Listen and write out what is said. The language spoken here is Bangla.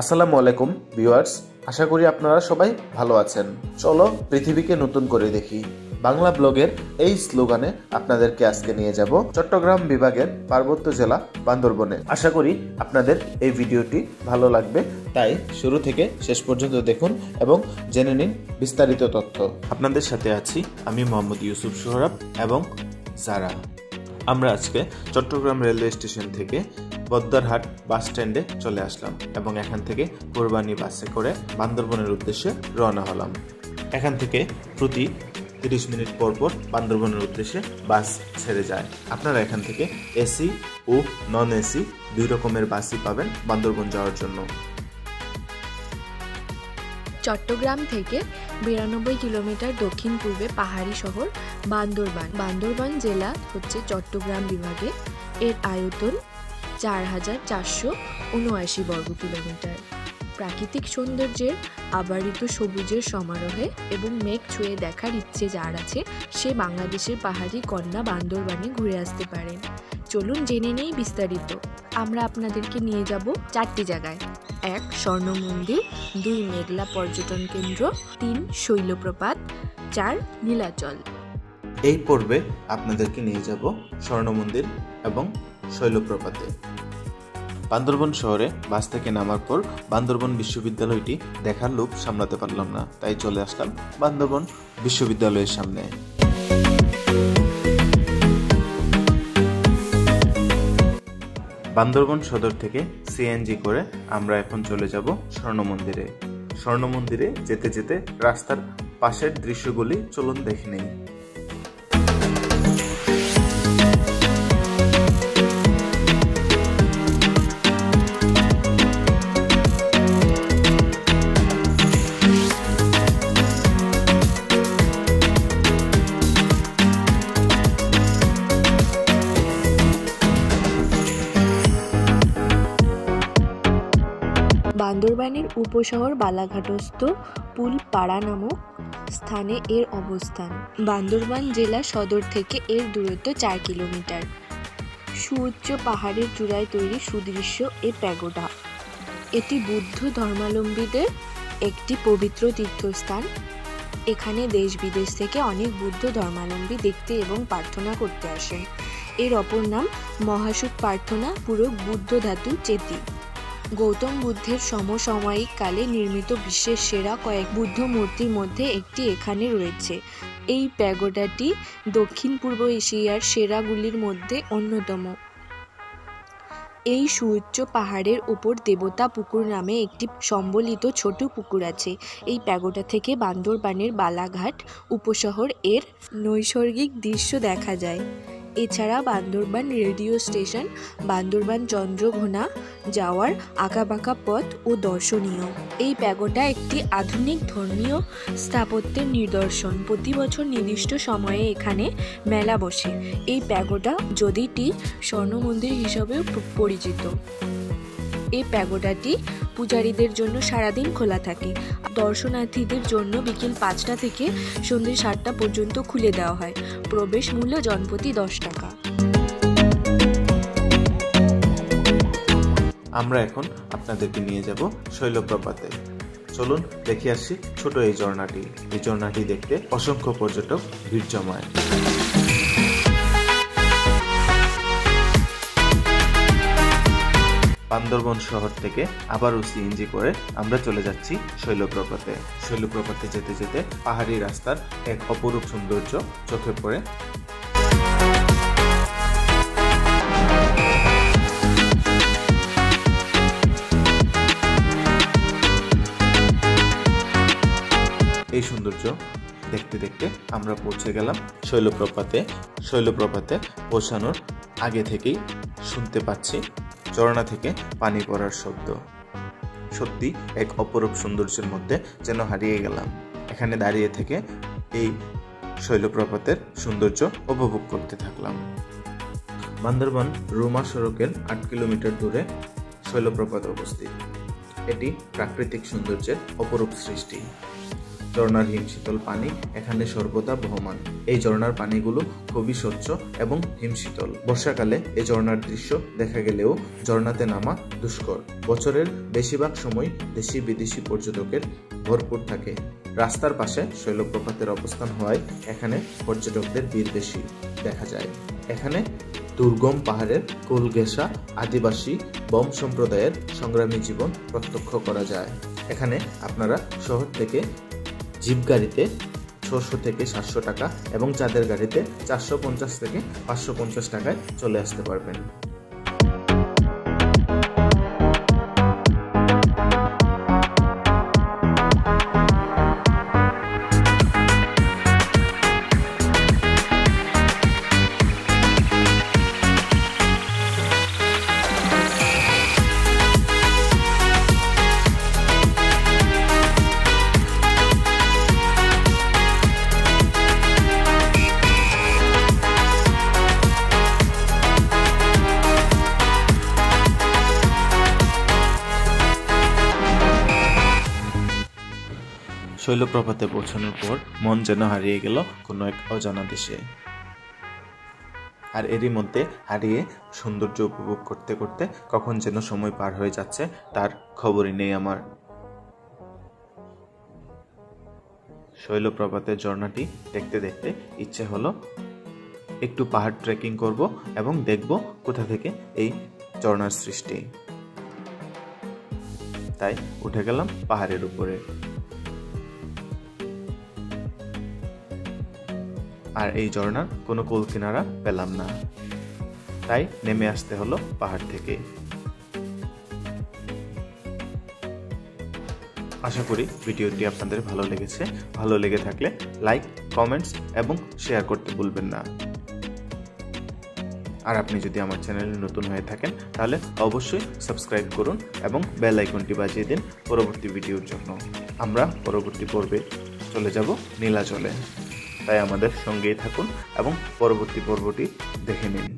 আসসালামু আলাইকুম, ভিউয়ার্স। আশা করি আপনারা সবাই ভালো আছেন। চলো পৃথিবীকে নতুন করে দেখি। বাংলা ব্লগের এই স্লোগানে আপনাদেরকে আজকে নিয়ে যাব চট্টগ্রাম বিভাগের পার্বত্য জেলা বান্দরবনে। আশা করি আপনাদের এই ভিডিওটি ভালো লাগবে। তাই শুরু থেকে শেষ পর্যন্ত দেখুন এবং জেনে নিন বিস্তারিত তথ্য। আপনাদের সাথে আছি আমি মোহাম্মদ ইউসুফ সোহরাব এবং জারা আমরা আজকে চট্টগ্রাম রেলওয়ে স্টেশন থেকে বদ্দারহাট বাস স্ট্যান্ডে চলে আসলাম এবং এখান থেকে কোরবানি বাসে করে বান্দরবনের উদ্দেশ্যে রওনা হলাম। এখান থেকে প্রতি তিরিশ মিনিট পর পর বান্দরবনের উদ্দেশ্যে বাস ছেড়ে যায়। আপনারা এখান থেকে এসি ও নন এসি দুই রকমের বাসই পাবেন বান্দরবন যাওয়ার জন্য। চট্টগ্রাম থেকে বিরানব্বই কিলোমিটার দক্ষিণ পূর্বে পাহাড়ি শহর বান্দরবান। বান্দরবান জেলা হচ্ছে চট্টগ্রাম বিভাগে। এর আয়তন চার হাজার চারশো উনআশি বর্গ কিলোমিটার। প্রাকৃতিক সৌন্দর্যের আবারিত সবুজের সমারোহে এবং মেঘ ছুঁয়ে দেখার ইচ্ছে যার আছে, সে বাংলাদেশের পাহাড়ি কন্যা বান্দরবানে ঘুরে আসতে পারেন চলুন জেনে নেই বিস্তারিত। আমরা আপনাদেরকে নিয়ে যাব চারটি জায়গায়। এক, স্বর্ণ মন্দির। দুই, মেঘলা পর্যটন কেন্দ্র। তিন, শৈলপ্রপাত। চার, নীলাচল। এই পর্বে আপনাদেরকে নিয়ে যাব স্বর্ণ মন্দির এবং শৈলপ্রপাতে। বান্দরবন শহরে বাস থেকে নামার পর বান্দরবন বিশ্ববিদ্যালয়টি দেখার লোভ সামলাতে পারলাম না। তাই চলে আসলাম বান্দরবন বিশ্ববিদ্যালয়ের সামনে। বান্দরবন সদর থেকে সিএনজি করে আমরা এখন চলে যাব স্বর্ণ মন্দিরে। স্বর্ণ মন্দিরে যেতে যেতে রাস্তার পাশের দৃশ্যগুলি চলুন দেখে নেই। বান্দরবানের উপশহর বালাঘাটস্থ পুলপাড়া নামক স্থানে এর অবস্থান। বান্দরবান জেলা সদর থেকে এর দূরত্ব চার কিলোমিটার। সুউচ্চ পাহাড়ের চূড়ায় তৈরি সুদৃশ্য এ প্যাগোডা। এটি বুদ্ধ ধর্মাবলম্বীদের একটি পবিত্র তীর্থস্থান। এখানে দেশ বিদেশ থেকে অনেক বুদ্ধ ধর্মাবলম্বী দেখতে এবং প্রার্থনা করতে আসেন। এর অপর নাম মহাসুখ প্রার্থনা, পুরো বুদ্ধ ধাতু চেতি। গৌতম বুদ্ধের সমসাময়িক কালে নির্মিত বিশ্বের সেরা কয়েক বুদ্ধ মূর্তির মধ্যে একটি এখানে রয়েছে। এই প্যাগোডাটি দক্ষিণ পূর্ব এশিয়ার সেরাগুলির মধ্যে অন্যতম। এই সুউচ্চ পাহাড়ের ওপর দেবতা পুকুর নামে একটি সম্বলিত ছোট পুকুর আছে। এই প্যাগোডা থেকে বান্দরবানের বালাঘাট উপশহর এর নৈসর্গিক দৃশ্য দেখা যায়। এছাড়া বান্দরবান রেডিও স্টেশন, বান্দরবান চন্দ্রঘোনা, যাওয়ার আঁকাবাঁকা পথ ও দর্শনীয়। এই প্যাগোটা একটি আধুনিক ধর্মীয় স্থাপত্যের নিদর্শন। প্রতি বছর নির্দিষ্ট সময়ে এখানে মেলা বসে। এই প্যাগোটা যদিটি স্বর্ণমন্দির হিসাবেও পরিচিত। এই প্যাগোডাটি পূজারীদের জন্য সারাদিন খোলা থাকে। দর্শনার্থীদের জন্য বিকেল পাঁচটা থেকে সন্ধ্যে সাতটা পর্যন্ত খুলে দেওয়া হয়। প্রবেশ মূল্য জনপ্রতি দশ টাকা। আমরা এখন আপনাদেরকে নিয়ে যাব শৈলপ্রপাতে। চলুন দেখে আসি ছোট এই ঝর্ণাটি। এই ঝর্ণাটি দেখতে অসংখ্য পর্যটক ভিড় জমায়। বান্দরবন শহর থেকে আবারও সিএনজি করে আমরা চলে যাচ্ছি শৈলপ্রপাতে। শৈলপ্রপাতে যেতে যেতে পাহাড়ি রাস্তার এক অপরূপ সৌন্দর্য চোখে পড়ে। এই সৌন্দর্য দেখতে দেখতে আমরা পৌঁছে গেলাম শৈলপ্রপাতে। শৈলপ্রপাতে পৌঁছানোর আগে থেকেই শুনতে পাচ্ছি ঝর্ণা থেকে পানি পড়ার শব্দ। সত্যি, এক অপরূপ সৌন্দর্যের মধ্যে যেন হারিয়ে গেলাম। এখানে দাঁড়িয়ে থেকে এই শৈলপ্রপাতের সৌন্দর্য উপভোগ করতে থাকলাম। বান্দরবান রোমা সড়কের আট কিলোমিটার দূরে শৈলপ্রপাত অবস্থিত। এটি প্রাকৃতিক সৌন্দর্যের অপরূপ সৃষ্টি। ঝর্ণার হিমশীতল পানি, এখানে সর্বদা বহমান। এই ঝর্ণার পানিগুলো খুবই স্বচ্ছ এবং হিমশীতল বর্ষাকালে এই ঝর্ণার দৃশ্য দেখা গেলেও ঝর্ণাতে নামা দুষ্কর। বছরের বেশিরভাগ সময় দেশি বিদেশি পর্যটকের ভরপুর থাকে। রাস্তার পাশে শৈলপ্রপাতের অবস্থান হওয়ায় এখানে পর্যটকদের ভিড় বেশি দেখা যায়। এখানে দুর্গম পাহাড়ের কুলগেসা আদিবাসী বম সম্প্রদায়ের সংগ্রামী জীবন প্রত্যক্ষ করা যায়। এখানে আপনারা শহর থেকে জিপ গাড়িতে ছশো থেকে সাতশো টাকা এবং চাঁদের গাড়িতে চারশো পঞ্চাশ থেকে পাঁচশো পঞ্চাশ টাকায় চলে আসতে পারবেন। শৈলপ্রপাতে পৌঁছানোর পর মন যেন হারিয়ে গেল কোনো এক অজানা দেশে। আর এরই মধ্যে হারিয়ে সৌন্দর্য উপভোগ করতে করতে কখন যেন সময় পার হয়ে যাচ্ছে, তার খবরই নেই আমার। শৈলপ্রপাতের ঝর্ণাটি দেখতে দেখতে ইচ্ছে হলো একটু পাহাড় ট্রেকিং করব এবং দেখব কোথা থেকে এই ঝর্ণার সৃষ্টি। তাই উঠে গেলাম পাহাড়ের উপরে। আর এই ঝর্ণার কোনো কোল কিনারা পেলাম না। তাই নেমে আসতে হলো পাহাড় থেকে। আশা করি ভিডিওটি আপনাদের ভালো লেগেছে। ভালো লেগে থাকলে লাইক, কমেন্টস এবং শেয়ার করতে ভুলবেন না। আর আপনি যদি আমার চ্যানেলে নতুন হয়ে থাকেন, তাহলে অবশ্যই সাবস্ক্রাইব করুন এবং বেল আইকনটি বাজিয়ে দিন পরবর্তী ভিডিওর জন্য। আমরা পরবর্তী পর্বে চলে যাব নীলাচলে। তাই আমাদের সঙ্গেই থাকুন এবং পরবর্তী পর্বটি দেখে নিন।